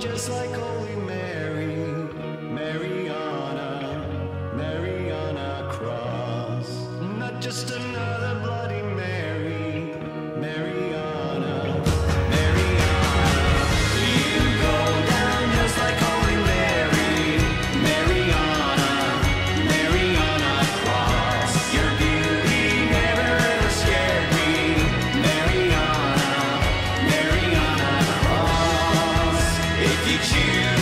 just like Holy Mary, Mariana, Mariana Cross. Not just another bloody each.